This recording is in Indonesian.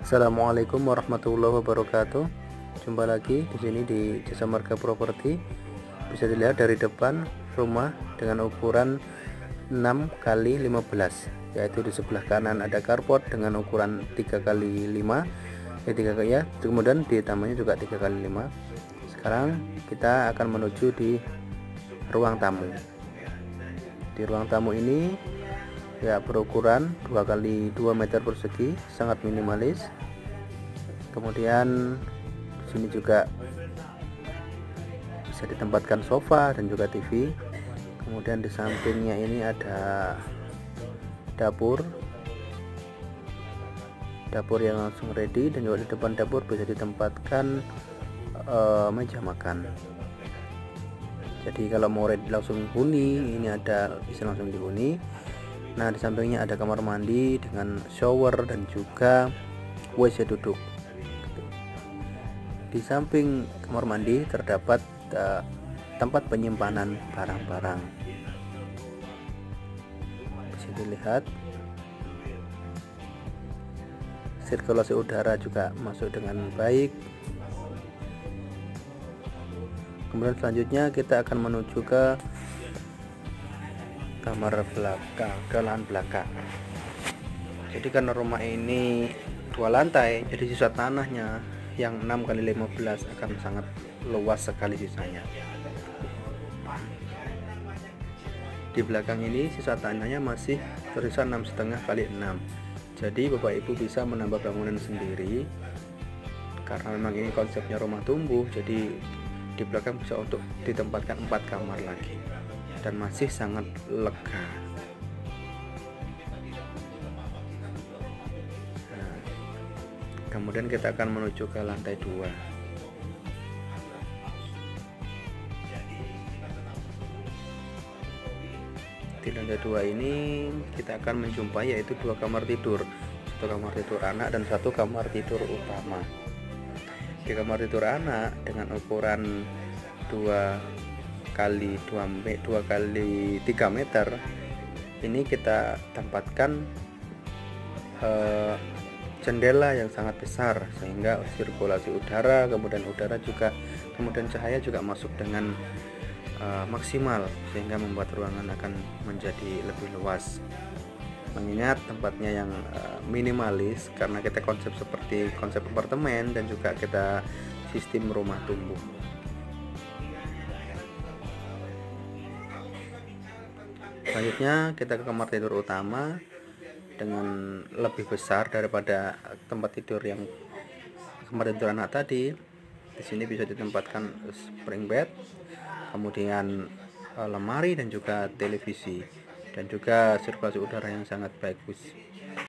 Assalamualaikum warahmatullahi wabarakatuh. Jumpa lagi di sini di Jasa Marga Properti. Bisa dilihat dari depan rumah dengan ukuran 6 kali 15 yaitu di sebelah kanan ada carport dengan ukuran 3 kali 5 ya 3 kali ya kemudian di tamannya juga 3 kali 5 sekarang kita akan menuju di ruang tamu di ruang tamu ini ya berukuran 2 kali 2 meter persegi sangat minimalis. Kemudian di sini juga bisa ditempatkan sofa dan juga TV kemudian di sampingnya ini ada dapur. Dapur yang langsung ready dan juga di depan dapur bisa ditempatkan uh, meja makan. Jadi kalau mau ready langsung huni ini ada bisa langsung dihuni Nah, di sampingnya ada kamar mandi dengan shower dan juga WC duduk. Di samping kamar mandi terdapat uh, tempat penyimpanan barang-barang. Bisa dilihat sirkulasi udara juga masuk dengan baik. Kemudian selanjutnya kita akan menuju ke kamar belakang ke lahan belakang. Jadi karena rumah ini dua lantai jadi sisa tanahnya yang 6 kali 15 akan sangat luas sekali sisanya. Di belakang ini sisa tanahnya masih tersisa enam setengah kali 6 jadi bapak ibu bisa menambah bangunan sendiri karena memang ini konsepnya rumah tumbuh jadi di belakang bisa untuk ditempatkan empat kamar lagi dan masih sangat lega. Nah, kemudian kita akan menuju ke lantai dua. Di lantai dua ini kita akan menjumpai yaitu dua kamar tidur. Satu kamar tidur anak dan satu kamar tidur utama. Di kamar tidur anak dengan ukuran dua kali 2 2 kali 3 meter ini kita tempatkan uh, jendela yang sangat besar sehingga sirkulasi udara kemudian udara juga kemudian cahaya juga masuk dengan uh, maksimal sehingga membuat ruangan akan menjadi lebih luas. Mengingat tempatnya yang uh, minimalis karena kita konsep seperti konsep apartemen dan juga kita sistem rumah tumbuh selanjutnya kita ke kamar tidur utama dengan lebih besar daripada tempat tidur yang kamar tidur anak tadi. Di sini bisa ditempatkan spring bed kemudian eh, lemari dan juga televisi dan juga sirkulasi udara yang sangat bagus